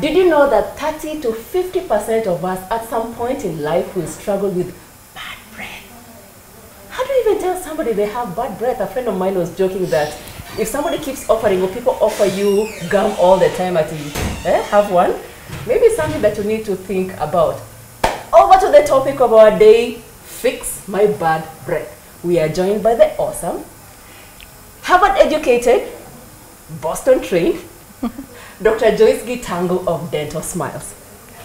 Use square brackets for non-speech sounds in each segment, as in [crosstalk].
Did you know that 30 to 50% of us at some point in life will struggle with bad breath? How do you even tell somebody they have bad breath? A friend of mine was joking that if somebody keeps offering or people offer you gum all the time at you, eh, have one, maybe something that you need to think about. Over to the topic of our day, fix my bad breath. We are joined by the awesome, Harvard educated, Boston trained, Dr. Joyce Gitango of Dental Smiles.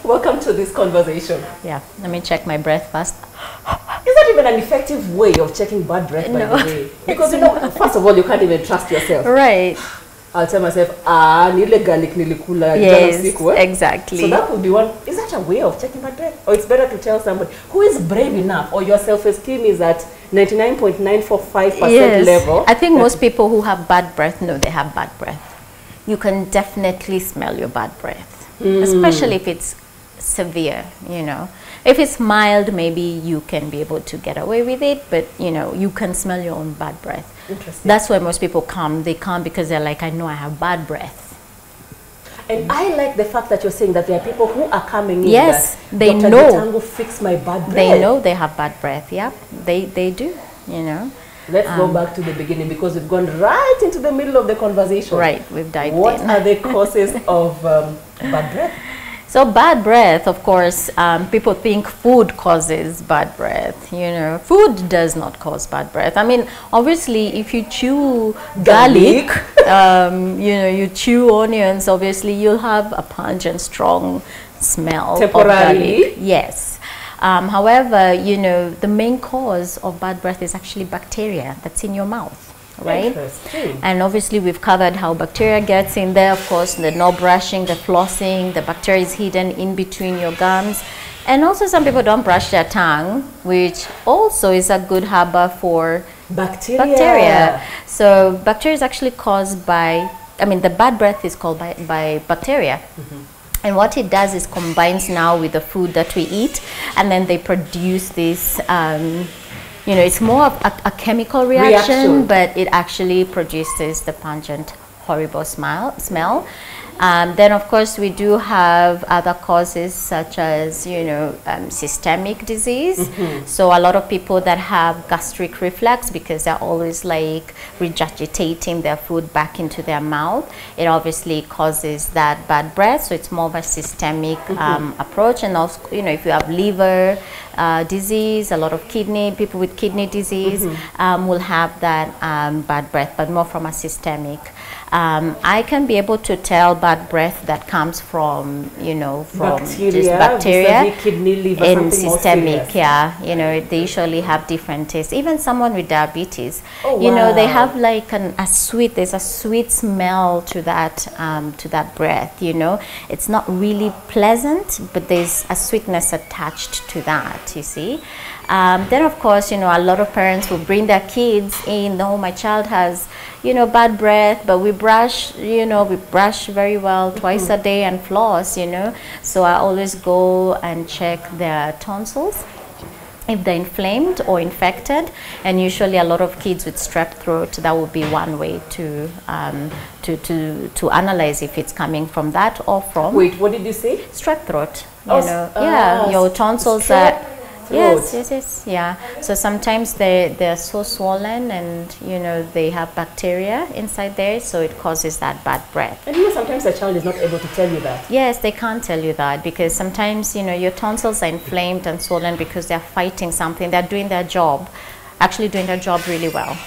Welcome to this conversation. Yeah, let me check my breath first. Is that even an effective way of checking bad breath, by No. the way? Because, you know, [laughs] first of all, you can't even trust yourself. Right. I'll tell myself, ah, nile garlic nilikula Yes, eh? exactly. So that would be one. Is that a way of checking bad breath? Or it's better to tell somebody who is brave enough or your self-esteem is at 99.945% yes. level. I think most people who have bad breath know they have bad breath. You can definitely smell your bad breath, Hmm. especially if it's severe, you know. If it's mild, maybe you can be able to get away with it, but you know, you can smell your own bad breath. Interesting. That's why most people come. They come because they're like, I know I have bad breath. And I like the fact that you're saying that there are people who are coming in. Yes, that, they Dr. know. Gitango fix my bad breath. They know they have bad breath. Yeah, they, they do, you know. Let's Um, go back to the beginning because we've gone right into the middle of the conversation. Right, we've dived What in. are the [laughs] causes of um, bad breath? So bad breath, of course, um, people think food causes bad breath. You know, food does not cause bad breath. I mean, obviously, if you chew garlic, um, you know, you chew onions, obviously, you'll have a pungent, strong smell Temporarily? Yes. Um, however, you know, the main cause of bad breath is actually bacteria that's in your mouth, right? And obviously, we've covered how bacteria gets in there. Of course, the no brushing, the flossing, the bacteria is hidden in between your gums. And also, some people don't brush their tongue, which also is a good harbor for Bacteria. bacteria. So, bacteria is actually caused by, I mean, the bad breath is caused by, by bacteria. And what it does is combines now with the food that we eat, and then they produce this. Um, you know, it's more of a, a chemical Reaction. reaction, but it actually produces the pungent, horrible smell. Smell. Um, then, of course, we do have other causes such as you know um, systemic disease. So a lot of people that have gastric reflux because they're always like regurgitating their food back into their mouth, it obviously causes that bad breath. So it's more of a systemic um, approach. And also, you know, if you have liver uh, disease, a lot of kidney people with kidney disease um, will have that um, bad breath, but more from a systemic. Um, I can be able to tell bad breath that comes from, you know, from Bacteria, just bacteria kidney, liver, and systemic. Yeah, you know, they usually have different tastes. Even someone with diabetes, Oh, you know, they have like an, a sweet. There's a sweet smell to that um, to that breath. You know, it's not really pleasant, but there's a sweetness attached to that. You see. Um, then, of course, you know, a lot of parents will bring their kids in. Oh, my child has, you know, bad breath, but we brush, you know, we brush very well twice a day and floss, you know. So I always go and check their tonsils if they're inflamed or infected and usually a lot of kids with strep throat that would be one way to um, to, to to analyze if it's coming from that or from Wait, what did you say? strep throat you Oh, know ah, yeah your tonsils strep are. Yes yes yes yeah so sometimes they they're so swollen and you know they have bacteria inside there so it causes that bad breath And you know, sometimes a child is not able to tell you that. Yes, they can't tell you that because sometimes you know your tonsils are inflamed and swollen because they're fighting something. They're doing their job, actually doing their job really well.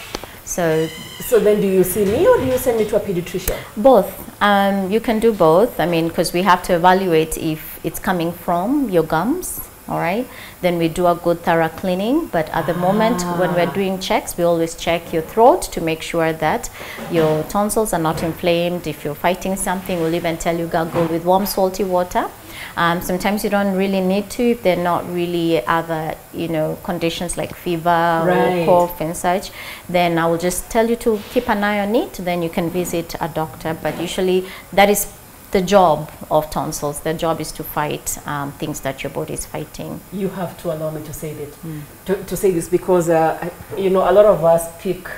So So then, do you see me or do you send me to a pediatrician? both, um, you can do both. I mean, because we have to evaluate if it's coming from your gums. All right, then we do a good thorough cleaning. But at the moment, when we're doing checks, we always check your throat to make sure that your tonsils are not inflamed. If you're fighting something, we'll even tell you gargle with warm, salty water. Um, sometimes you don't really need to if they're not really other, you know, conditions like fever Right. or cough and such. Then I will just tell you to keep an eye on it. Then you can visit a doctor. But usually that is the job of tonsils. Their job is to fight um, things that your body is fighting. You have to allow me to say that, to, to say this because uh, you know a lot of us pick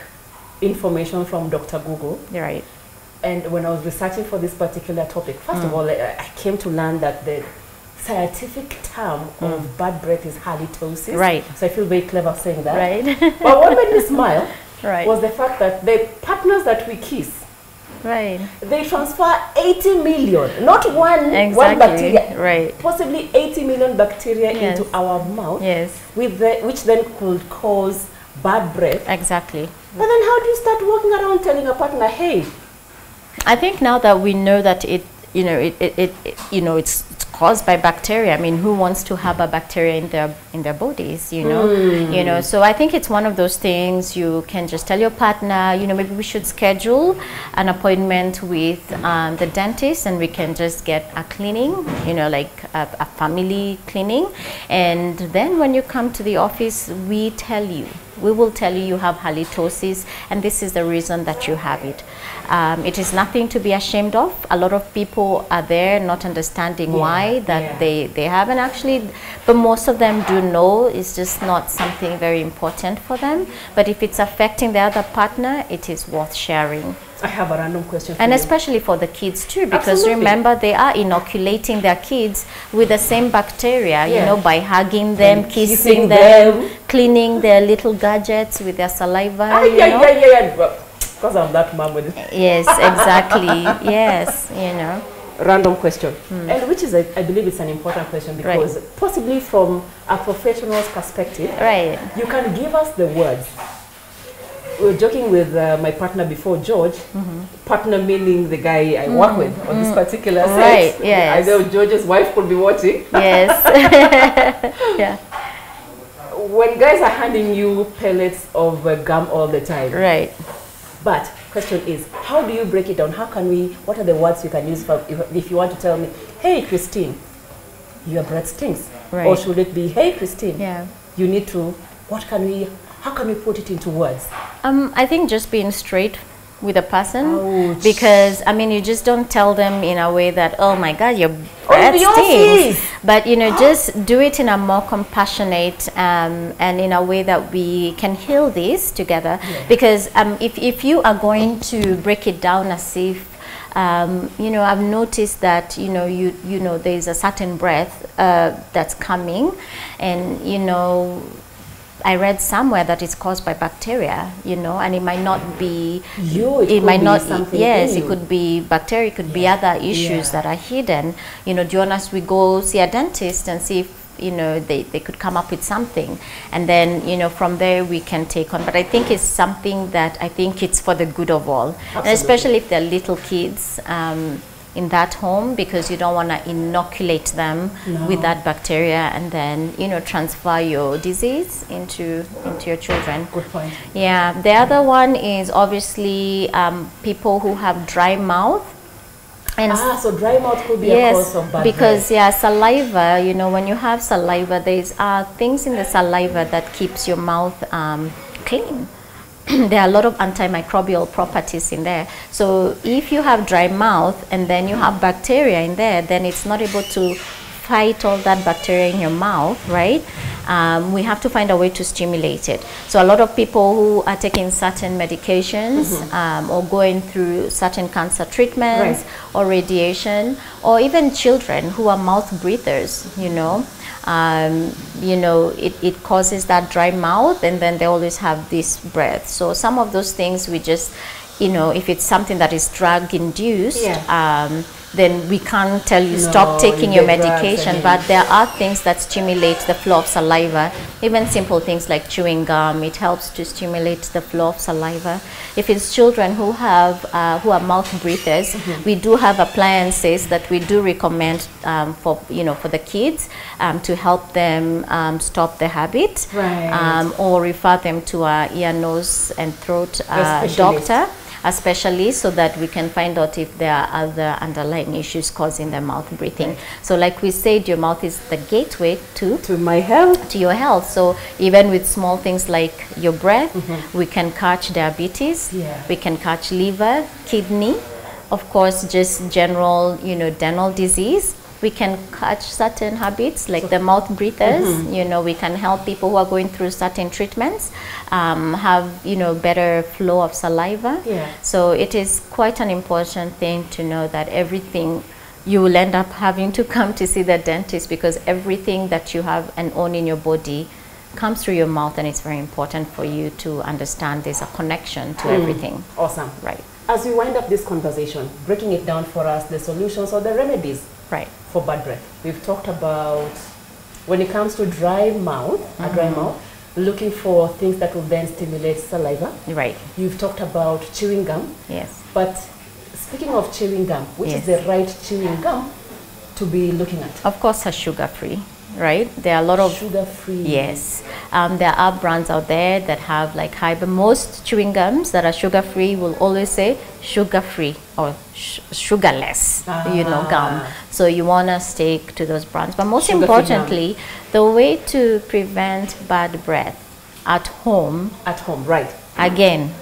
information from Dr. Google, Right. And when I was researching for this particular topic, first of all, I, I came to learn that the scientific term of bad breath is halitosis. Right. So I feel very clever saying that. Right. but what made me smile [laughs] Right. was the fact that the partners that we kiss, right. they transfer 80 million, not one, one bacteria, Right. possibly 80 million bacteria Yes. into our mouth, Yes. with the, which then could cause bad breath. Exactly. But then how do you start walking around telling a partner, hey, I think now that we know that it, you know, it, it, it, it- you know, it's caused by bacteria. I mean, who wants to have a bacteria in their in their bodies? You know, you know. So I think it's one of those things you can just tell your partner. You know, maybe we should schedule an appointment with um, the dentist, and we can just get a cleaning. You know, like a, a family cleaning, and then when you come to the office, we tell you we will tell you you have halitosis and this is the reason that you have it. Um, it is nothing to be ashamed of. A lot of people are there not understanding Yeah, why that yeah. they, they haven't actually, but most of them do know it's just not something very important for them. But if it's affecting the other partner, it is worth sharing. I have a random question And you. especially for the kids too, because Absolutely. remember they are inoculating their kids with the same bacteria, you know, by hugging them, And kissing, them, them. cleaning their little gadgets with their saliva. Ah, yeah, know? yeah, yeah, yeah. Because I'm that mom with Yes, [laughs] exactly. yes, you know. random question. And which is, a, I believe it's an important question Right. because possibly from a professional's perspective, Right. you can give us the words. We were joking with uh, my partner before, George. Mm-hmm. Partner meaning the guy I work with on this particular set. Right, [laughs] yes. I know George's wife could be watching. [laughs] Yes. [laughs] yeah. When guys are handing you pellets of uh, gum all the time, Right. But question is, how do you break it down? How can we? What are the words you can use for if, if you want to tell me, "Hey, Christine, your breath stinks," right. or should it be, "Hey, Christine, Yeah. you need to"? What can we? How can we put it into words? Um, I think just being straight with a person Ouch. because I mean you just don't tell them in a way that oh my god your Oh, breath the stinks but you know just do it in a more compassionate um, and in a way that we can heal this together because um, if, if you are going to break it down as if um, you know I've noticed that you know you you know there's a certain breath uh, that's coming and you know I read somewhere that it's caused by bacteria, you know, and it might not be. You, it could might be not. yes, it could be bacteria. It could be other issues Yeah. that are hidden. You know, do you want us we go see a dentist and see if you know they, they could come up with something, and then you know from there we can take on. But I think it's something that I think it's for the good of all, and especially if they're little kids. Um, in that home because you don't want to inoculate them with that bacteria and then you know transfer your disease into into your children. Good point. yeah. The other one is obviously um, people who have dry mouth and Ah, so dry mouth could be a cause of bad because yeah saliva you know when you have saliva there's uh, things in the saliva that keeps your mouth um, clean [clears throat] there are a lot of antimicrobial properties in there so if you have dry mouth and then you have bacteria in there then it's not able to fight all that bacteria in your mouth right um, we have to find a way to stimulate it so a lot of people who are taking certain medications um, or going through certain cancer treatments Right. or radiation, or even children who are mouth breathers, you know. Um, you know, it, it causes that dry mouth and then they always have this breath. So some of those things we just, you know, if it's something that is drug induced, Yeah. um, then we can't tell you No, stop taking you your medication. But there are things that stimulate the flow of saliva, even simple things like chewing gum. It helps to stimulate the flow of saliva. If it's children who have uh, who are mouth breathers, Mm-hmm. we do have appliances that we do recommend um, for you know for the kids um, to help them um, stop the habit, Right. um, or refer them to a ear, nose, and throat uh, doctor a specialist so that we can find out if there are other underlying issues causing the mouth breathing. So like we said, your mouth is the gateway to To my health. to your health. So even with small things like your breath, mm-hmm. we can catch diabetes, Yeah. we can catch liver, kidney, of course, just general, you know, dental disease. We can catch certain habits like the mouth breathers. You know, we can help people who are going through certain treatments um, have you know better flow of saliva. Yeah. So it is quite an important thing to know that everything you will end up having to come to see the dentist because everything that you have and own in your body comes through your mouth and it's very important for you to understand there's a connection to everything. Awesome. Right. As we wind up this conversation, breaking it down for us, the solutions or the remedies Right. for bad breath. We've talked about when it comes to dry mouth, a dry Mm-hmm. mouth, looking for things that will then stimulate saliva. Right. You've talked about chewing gum, Yes. but speaking of chewing gum, which is the right chewing gum to be looking at? Of course, a sugar free, right? There are a lot of Sugar free. Yes, um, there are brands out there that have like high, but most chewing gums that are sugar free will always say sugar free or sh- sugarless, you know, gum. Ah. So you want to stick to those brands. But most Sugar-free importantly, the way to prevent bad breath at home, At home, right. again,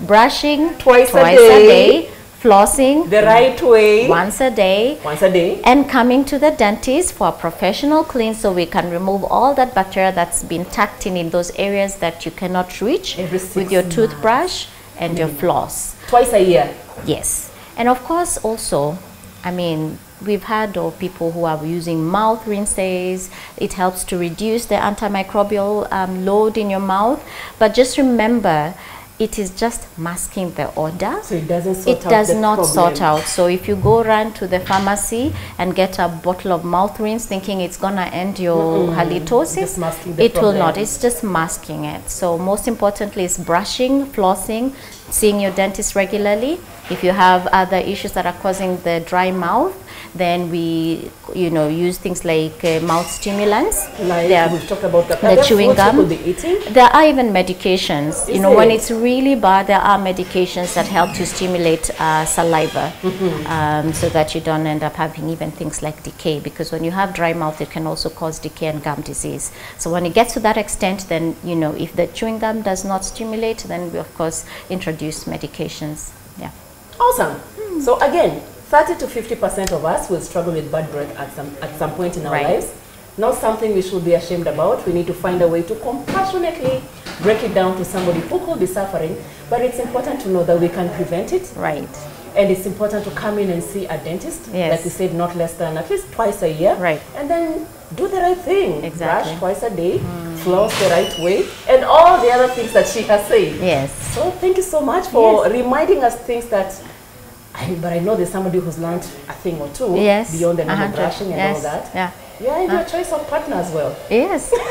brushing Twice a a day. day, flossing The right way. once a day, Once a day. and coming to the dentist for a professional clean so we can remove all that bacteria that's been tucked in in those areas that you cannot reach with your months. toothbrush and your floss. Twice a year. Yes. And of course also, I mean, we've had of people who are using mouth rinses. It helps to reduce the antimicrobial um, load in your mouth. But just remember, it is just masking the odor So it doesn't sort it out does the not problem. sort out. So if you go run to the pharmacy and get a bottle of mouth rinse thinking it's gonna end your mm, halitosis, Just masking the it will not. It's just masking it. So most importantly is brushing, flossing, seeing your dentist regularly. If you have other issues that are causing the dry mouth, then we, you know, use things like uh, mouth stimulants. Like are- we've talked about the, the chewing gum. You could be eating. There are even medications. you Is know, when it's really bad, there are medications that help to stimulate uh, saliva, Mm-hmm. um, so that you don't end up having even things like decay. Because when you have dry mouth, it can also cause decay and gum disease. So when it gets to that extent, then you know, if the chewing gum does not stimulate, then we of course introduce medications. Yeah. Awesome. So again, 30 to 50% of us will struggle with bad breath at some, at some point in our Right. lives. Not something we should be ashamed about. We need to find a way to compassionately break it down to somebody who could be suffering. But it's important to know that we can prevent it. Right. And it's important to come in and see a dentist, Yes. like we said, not less than at least twice a year. Right. And then do the right thing. Exactly. Brush twice a day, hmm. floss the right way, and all the other things that she has said. Yes. So thank you so much for Yes. reminding us things that. I, but I know there's somebody who's learned a thing or two Yes. beyond the normal brushing and yes. all that. Yeah. Yeah, and your uh, choice of partner as well. Yes. [laughs]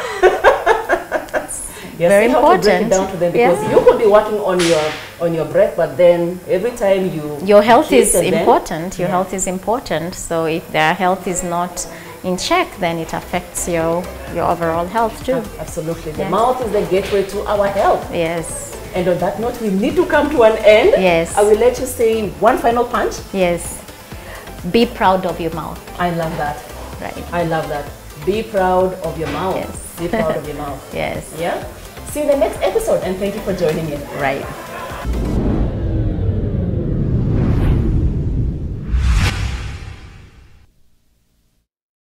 Yes, Very you have to break it down to them because Yeah. you could be working on your on your breath, but then every time you your health is then- important your Yeah. health is important so if their health is not in check then it affects your your overall health too Absolutely, the mouth is the gateway to our health. yes And on that note, we need to come to an end. Yes. I will let you say one final punch. yes be proud of your mouth I love that. right I love that. Be proud of your mouth. Yes. Be proud of your mouth. [laughs] yes Yeah? See you in the next episode and thank you for joining in. right